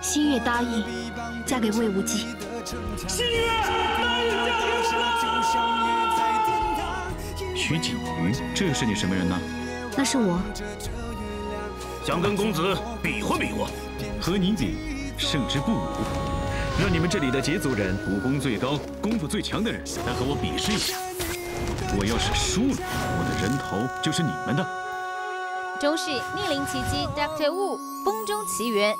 新月答应嫁给魏无忌。新月答应嫁给我。徐锦瑜，这是你什么人呢？那是我。想跟公子比划比划，和你比，胜之不武。让你们这里的羯族人，武功最高、功夫最强的人来和我比试一下。我要是输了，我的人头就是你们的。中式逆鳞奇迹，Doctor Wu，风中奇缘。